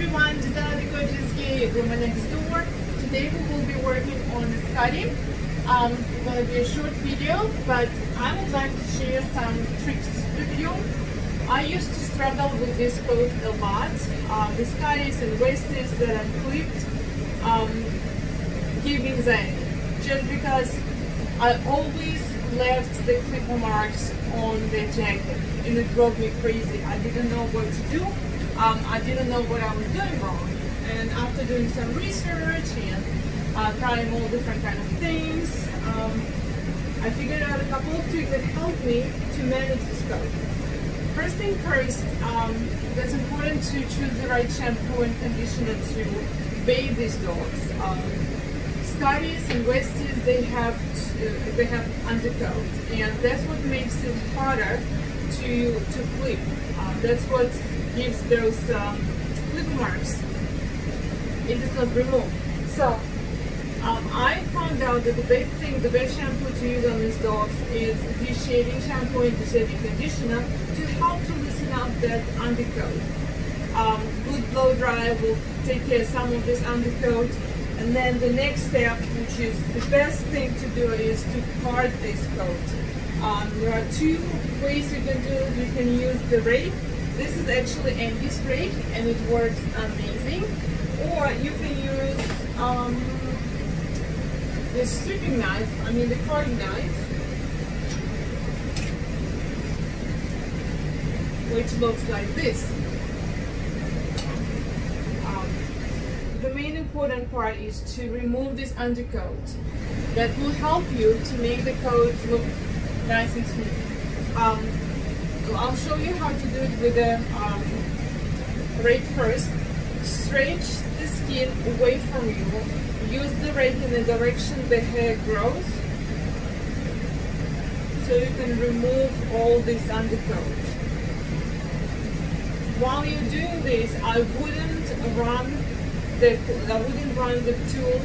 everyone, Guzal Adekoje, Woman Next Door. Today we will be working on the. Um, it's going to be a short video, but I would like to share some tricks with you. I used to struggle with this coat a lot. Uh, the Scotties and Westies that I clipped um, give anxiety. Just because I always left the clip marks on the jacket and it drove me crazy. I didn't know what to do. Um, I didn't know what I was doing wrong. And after doing some research and uh, trying all different kind of things, um, I figured out a couple of tricks that helped me to manage this coat. First thing first, um, it's important to choose the right shampoo and conditioner to bathe these dogs. Um, Scotties and Westies, they have they have undercoat, and that's what makes it harder to to clip. Uh, that's what gives those um, clip marks. It is not removed. So um, I found out that the best thing, the best shampoo to use on these dogs is de-shedding shampoo and de-shedding conditioner to help to loosen up that undercoat. Um, good blow dry will take care of some of this undercoat and then the next step, which is the best thing to do, is to card this coat. Um, there are two ways you can do it. You can use the rake. This is actually Andis rake and it works amazing. Or you can use um, the stripping knife, I mean the carding knife, which looks like this. the main important part is to remove this undercoat. That will help you to make the coat look nice and smooth. Um, I'll show you how to do it with the um, rake first. Stretch the skin away from you. Use the rake in the direction the hair grows so you can remove all this undercoat. While you're doing this, I wouldn't run the, I wouldn't run the tool,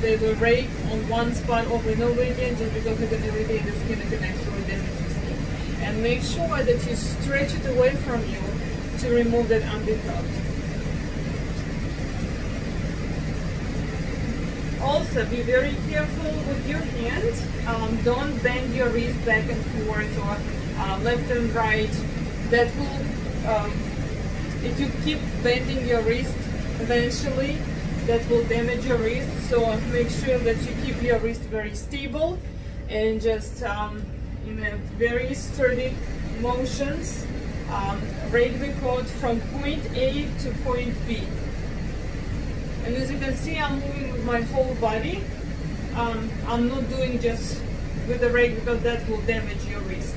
the, the rake on one spot over and over again just because you're to retain the skin and can actually damage the skin. And make sure that you stretch it away from you to remove that undercoat. Also, be very careful with your hand. Um, don't bend your wrist back and forth or uh, left and right. That will, um, if you keep bending your wrist eventually that will damage your wrist so make sure that you keep your wrist very stable and just um, in a very sturdy motions um, rake the coat from point A to point B. And as you can see I'm moving with my whole body. Um, I'm not doing just with the rake because that will damage your wrist.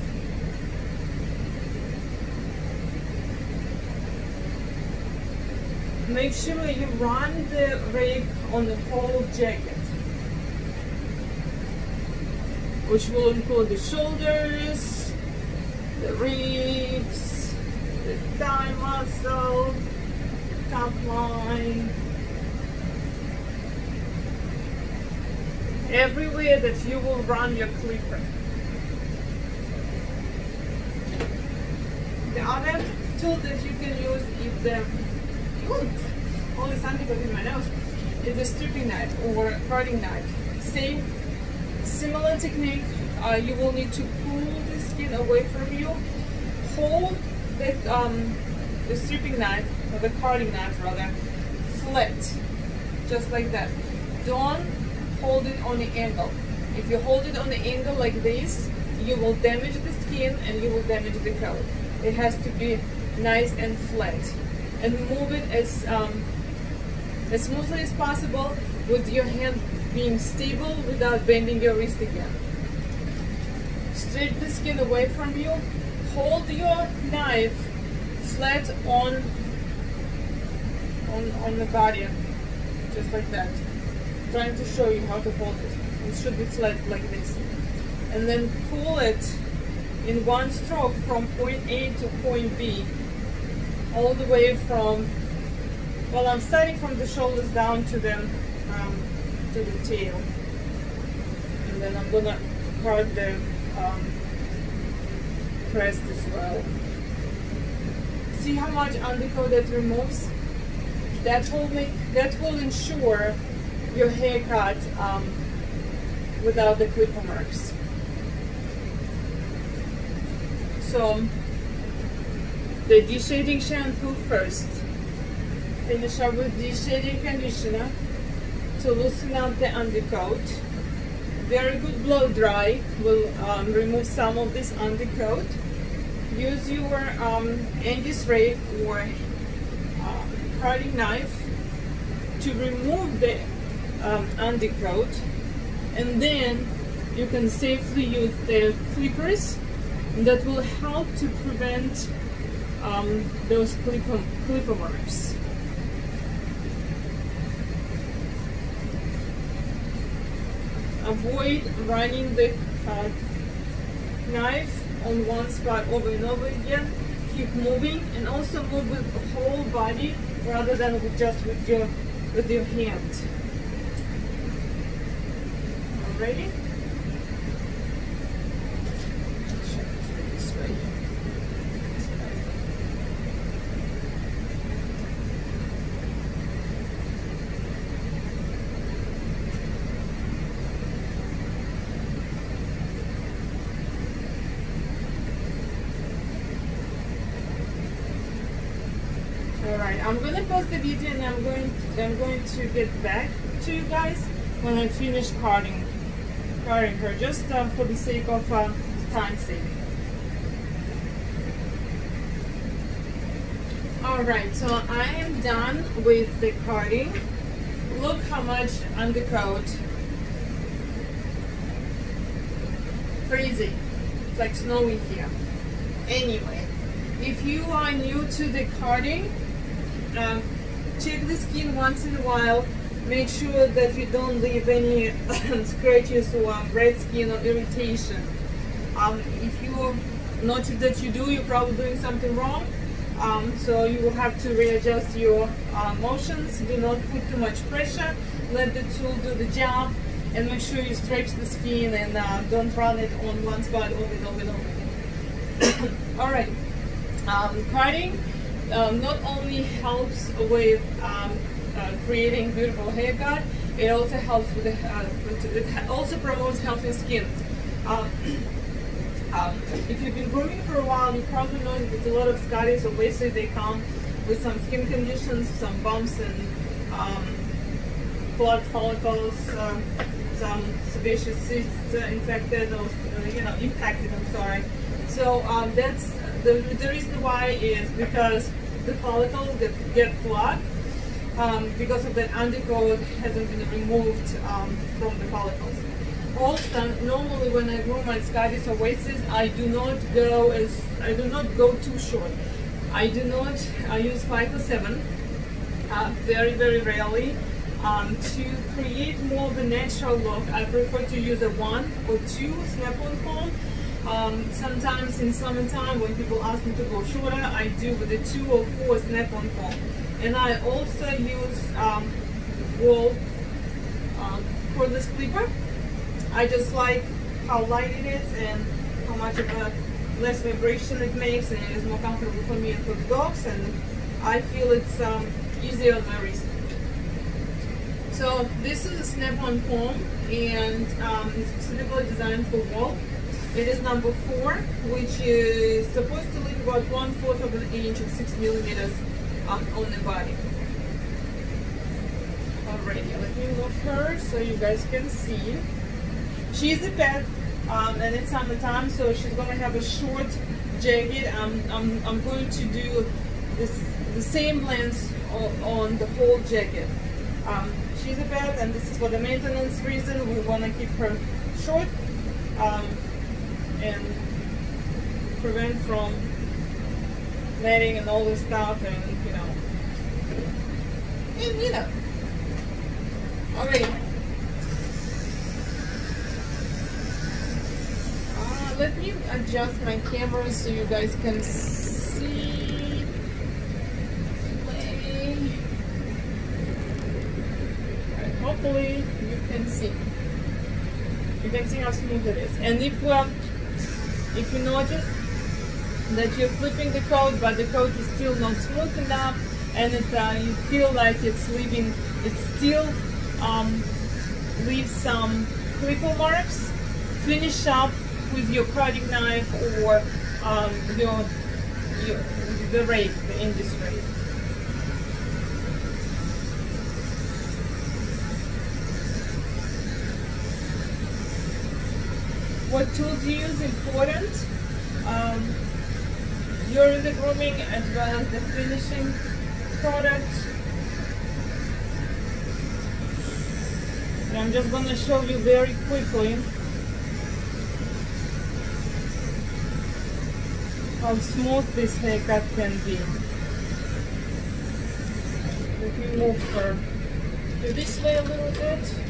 Make sure you run the rake on the whole jacket which will include the shoulders the ribs the thigh muscle top line everywhere that you will run your clipper the other tool that you can use is the only something got in my nose. It's a stripping knife or carding knife. Same, similar technique. Uh, you will need to pull the skin away from you. Hold the, um, the stripping knife, or the carding knife rather, flat, just like that. Don't hold it on the angle. If you hold it on the angle like this, you will damage the skin and you will damage the coat. It has to be nice and flat and move it as um, as smoothly as possible with your hand being stable without bending your wrist again. Straight the skin away from you. Hold your knife flat on on on the body, just like that. I'm trying to show you how to hold it. It should be flat like this, and then pull it in one stroke from point A to point B all the way from, well, I'm starting from the shoulders down to the, um, to the tail. And then I'm gonna card the um, crest as well. See how much undercoat that removes? that will make that will ensure your haircut um, without the clipper marks. So the deshedding shampoo first. Finish up with deshedding conditioner to loosen up the undercoat. Very good blow dry will um, remove some of this undercoat. Use your um, Andis rake or uh, knife to remove the um, undercoat and then you can safely use the clippers that will help to prevent um, those clipper, clipper marks. Avoid running the uh, knife on one spot over and over again. Keep moving and also move with the whole body rather than with just with your with your hand. Ready? Alright, I'm gonna pause the video and I'm going to, I'm going to get back to you guys when I finish carding, cutting her just uh, for the sake of uh, time saving. Alright, so I am done with the carding. Look how much undercoat. Crazy. It's like snowy here. Anyway, if you are new to the carding, um, check the skin once in a while. Make sure that you don't leave any scratches or red skin or irritation. Um, if you notice that you do you're probably doing something wrong. Um, so you will have to readjust your uh, motions. Do not put too much pressure. Let the tool do the job and make sure you stretch the skin and uh, don't run it on one spot over and over and over again all right. Um, cutting um, not only helps with um, uh, creating beautiful haircut, it also helps with the, uh, it also promotes healthy skin. Um, um, if you've been grooming for a while, you probably know that a lot of Scotties, obviously they come with some skin conditions, some bumps and um, blood follicles, uh, some sebaceous cysts uh, infected or uh, you know impacted. I'm sorry. So um, that's the, the reason why is because the follicles get, clogged um, because of that undercoat hasn't been removed um, from the follicles. Also, normally when I groom my Scotties or Westies, I do not go as I do not go too short. I do not I use five or seven, uh, very very rarely. Um, to create more of a natural look, I prefer to use a one or two snap-on comb um, sometimes in summertime when people ask me to go shorter, I do with a 2 or 4 snap-on comb. And I also use um, Wahl um, cordless clipper. I just like how light it is and how much of a less vibration it makes and it is more comfortable for me and for the dogs and I feel it's um, easier on my wrist. So this is a snap-on comb and um, it's specifically designed for Wahl. It is number four, which is supposed to leave about one fourth of an inch or six millimeters um, on the body. Alrighty, let me move her so you guys can see. She's a pet, um, and it's summertime, so she's gonna have a short jacket. I'm, I'm, I'm going to do this the same length on, on the whole jacket. Um, she's a pet, and this is for the maintenance reason. We want to keep her short. Um, and prevent from netting and all this stuff and you know. And you know. Okay uh, let me adjust my camera so you guys can see. Right, hopefully you can see. You can see how smooth it is. And if well if you notice that you're flipping the coat but the coat is still not smooth enough and it, uh, you feel like it's leaving, it still um, leaves some clipper marks, finish up with your cutting knife or um, your, your the rake, the industry. What tools you use important um, during the grooming as well as the finishing product. And I'm just to show you very quickly how smooth this haircut can be. Let me move her to this way a little bit.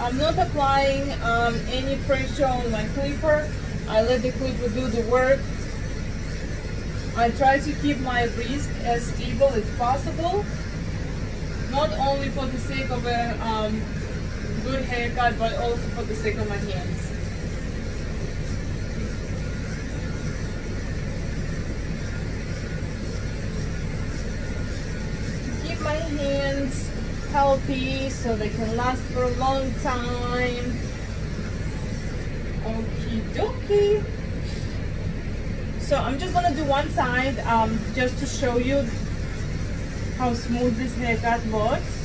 I'm not applying um, any pressure on my clipper. I let the clipper do the work. I try to keep my wrist as stable as possible. Not only for the sake of a um, good haircut, but also for the sake of my hands. keep my hands healthy so they can last for a long time. Okie dokie. So I'm just gonna do one side um, just to show you how smooth this haircut looks.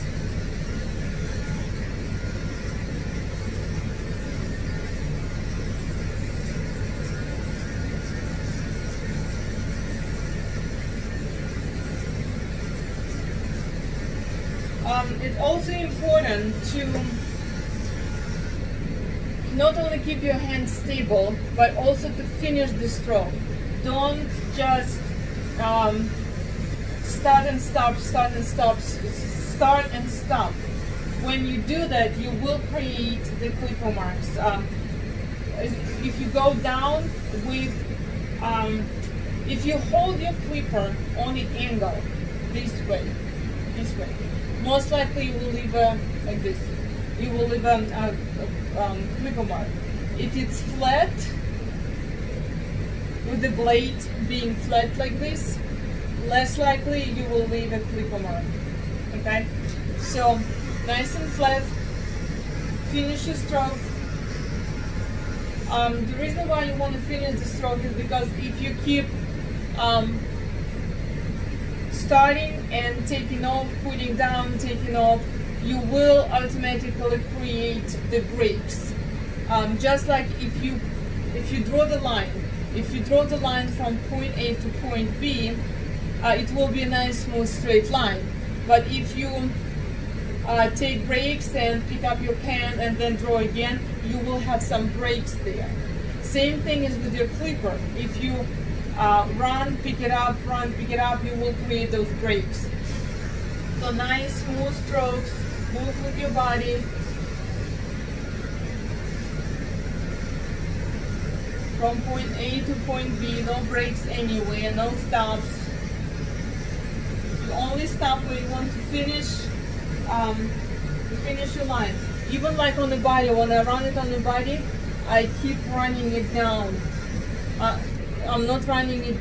Also important to not only keep your hands stable, but also to finish the stroke. Don't just um, start and stop, start and stop, start and stop. When you do that, you will create the clipper marks. Um, if you go down with, um, if you hold your clipper on the angle, this way, this way, most likely you will leave a, like this. You will leave a, a, a um, clipper mark. If it's flat, with the blade being flat like this, less likely you will leave a clipper mark. Okay? So, nice and flat, finish your stroke. Um, the reason why you want to finish the stroke is because if you keep um, starting and taking off, putting down, taking off, you will automatically create the breaks. Um, just like if you if you draw the line, if you draw the line from point A to point B, uh, it will be a nice smooth straight line. But if you uh, take breaks and pick up your pen and then draw again, you will have some breaks there. Same thing is with your clipper. If you uh, run, pick it up, run, pick it up, you will create those breaks. So nice smooth strokes, move with your body. From point A to point B, no breaks anywhere, no stops. You only stop when you want to finish, um, finish your line. Even like on the body, when I run it on the body, I keep running it down. Uh, I'm not running it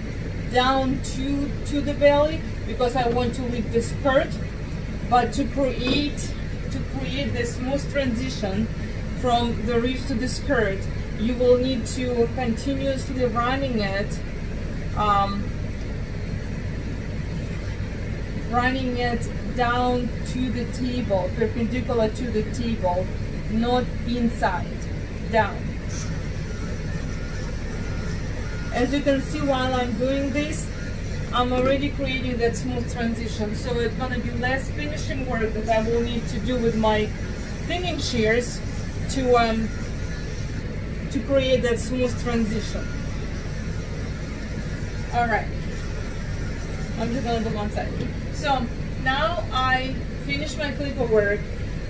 down to, to the belly because I want to leave the skirt, but to create, to create the smooth transition from the ribs to the skirt, you will need to continuously running it, um, running it down to the table, perpendicular to the table, not inside, down. As you can see while I'm doing this, I'm already creating that smooth transition. So it's gonna be less finishing work that I will need to do with my thinning shears to um, to create that smooth transition. All right, I'm just gonna do one side. So now I finish my clipper work.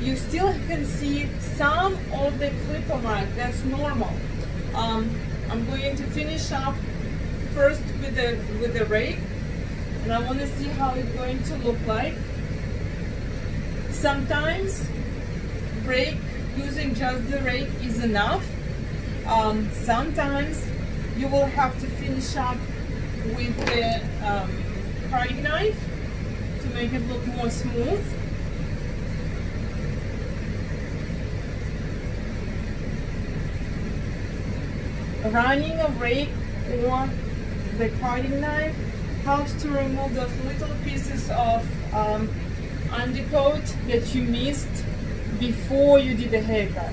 You still can see some of the clipper mark, that's normal. Um, I'm going to finish up first with the with the rake and I want to see how it's going to look like. Sometimes rake using just the rake is enough. Um, sometimes you will have to finish up with the um, knife to make it look more smooth. Running a rake or the carding knife helps to remove those little pieces of um, undercoat that you missed before you did the haircut.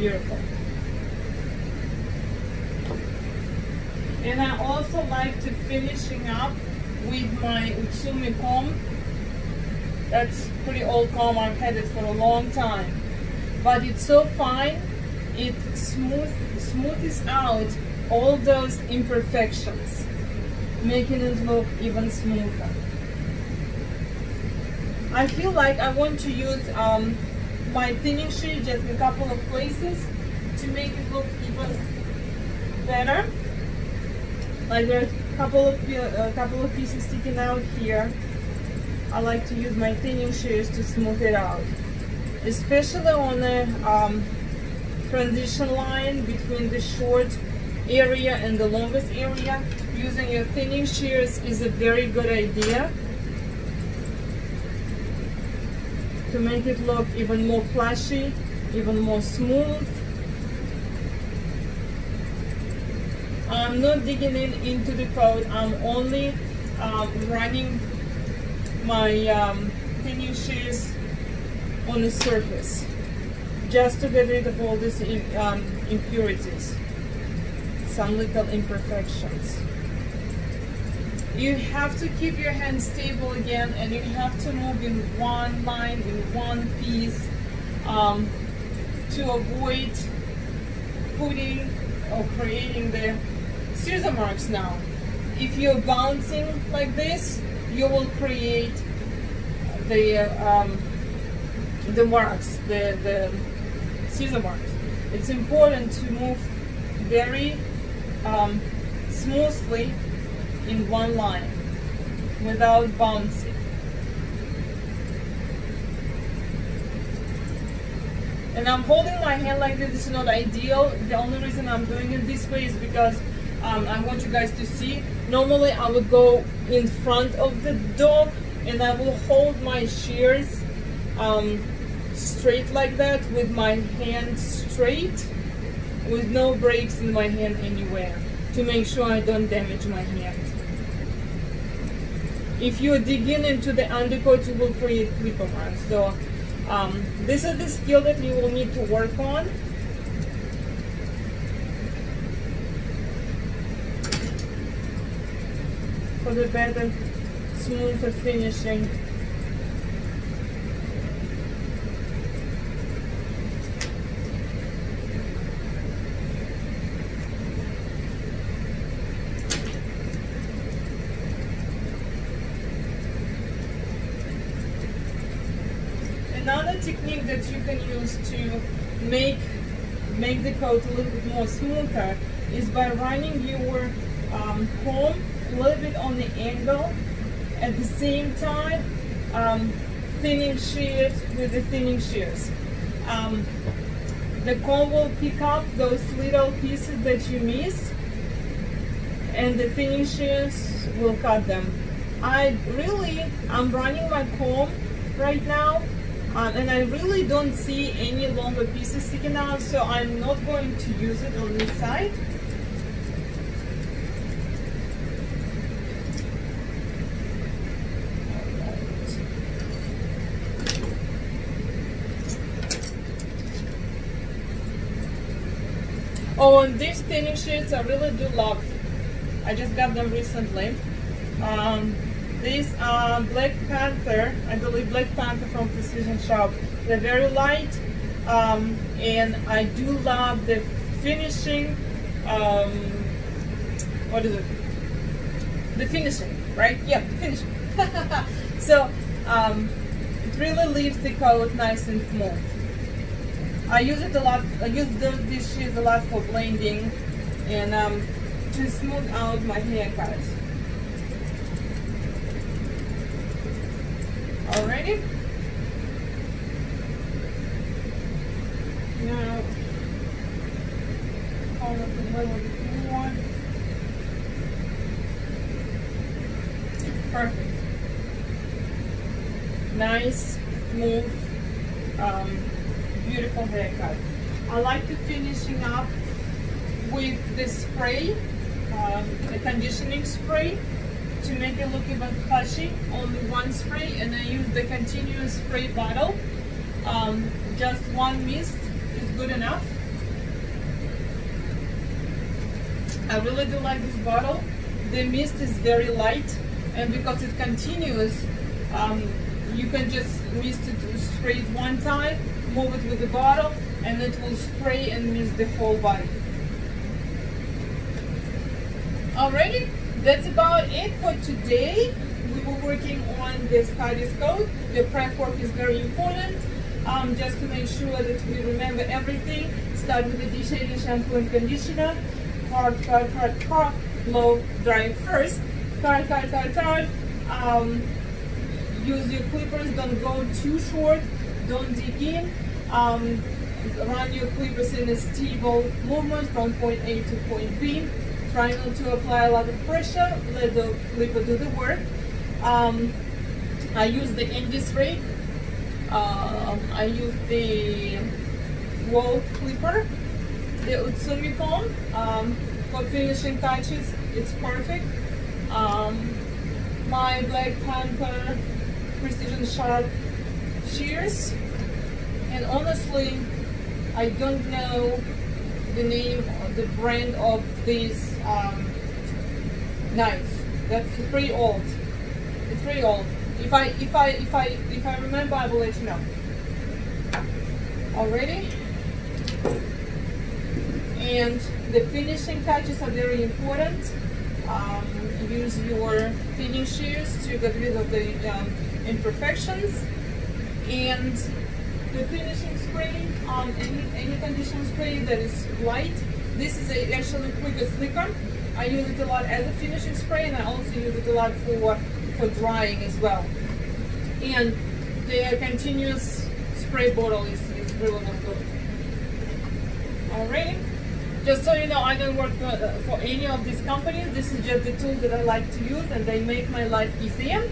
beautiful. And I also like to finishing up with my Utsumi comb. That's pretty old comb, I've had it for a long time. But it's so fine, it smooth, smoothes out all those imperfections, making it look even smoother. I feel like I want to use um, my thinning sheet just in a couple of places to make it look even better. Like there's a couple of a couple of pieces sticking out here. I like to use my thinning shears to smooth it out, especially on the um, transition line between the short area and the longest area. Using your thinning shears is a very good idea. to make it look even more plushy, even more smooth. I'm not digging in into the coat, I'm only um, running my um, thinning shears on the surface just to get rid of all these um, impurities, some little imperfections. You have to keep your hand stable again and you have to move in one line, in one piece um, to avoid putting or creating the scissor marks now. If you're bouncing like this, you will create the um, the marks, the, the scissor marks. It's important to move very um, smoothly in one line without bouncing. And I'm holding my hand like this, this is not ideal. The only reason I'm doing it this way is because um, I want you guys to see. Normally I would go in front of the dog and I will hold my shears um, straight like that with my hand straight with no breaks in my hand anywhere to make sure I don't damage my hand. If you digging into the undercoat, you will create clipper marks. So um, this is the skill that you will need to work on. For the better, smoother finishing. Another technique that you can use to make make the coat a little bit more smoother is by running your um, comb a little bit on the angle at the same time um, thinning shears with the thinning shears. Um, the comb will pick up those little pieces that you miss and the thinning shears will cut them. I really, I'm running my comb right now um, and I really don't see any longer pieces sticking out so I'm not going to use it on this side Oh, and these thinning I really do love. I just got them recently. Um, these are Black Panther, I believe Black Panther from Precision Sharp. They're very light um, and I do love the finishing, um, what is it? The finishing, right? Yeah, finishing. so um, it really leaves the coat nice and smooth. I use it a lot, I use these sheets a lot for blending and um, to smooth out my haircut. Alrighty. Now, hold up the one. Perfect. Nice, smooth, um, beautiful haircut. I like to finishing up with the spray, um, the conditioning spray to make it look even plushy. Only one spray and I use the continuous spray bottle. Um, just one mist is good enough. I really do like this bottle. The mist is very light and because it's continuous, um, you can just mist it, spray it one time, move it with the bottle, and it will spray and mist the whole body. Alrighty, that's about it for today. We were working on the Scottish code. The prep work is very important. Um, just to make sure that we remember everything. Start with the de-shedding shampoo and conditioner. Hard, hard, hard, hard, blow, dry first. Hard, hard, hard, hard. Um, use your clippers, don't go too short, don't dig in. Um, run your clippers in a stable movement from point A to point B. Try not to apply a lot of pressure, let the clipper do the work. Um, I use the Industry. Uh, I use the Wahl clipper, the Utsumi comb um, for finishing touches. It's perfect. Um, my Black Panther Precision Sharp shears. And honestly, I don't know the name the brand of this um, knife. That's pretty old. It's pretty old. If I if I if I if I remember, I will let you know. Already. And the finishing touches are very important. Um, use your thinning shears to get rid of the um, imperfections. And the finishing spray, um, any, any conditioner spray that is light, this is a, actually quicker slicker. I use it a lot as a finishing spray and I also use it a lot for, for drying as well. And the continuous spray bottle is, is really good. Alright, just so you know, I don't work for, for any of these companies. This is just the tool that I like to use and they make my life easier.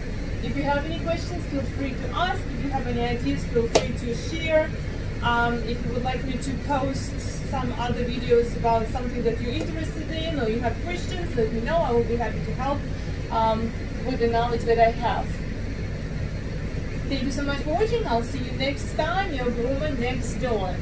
If you have any questions, feel free to ask. If you have any ideas, feel free to share. Um, if you would like me to post some other videos about something that you're interested in or you have questions, let me know. I will be happy to help um, with the knowledge that I have. Thank you so much for watching. I'll see you next time. Your groomer next door.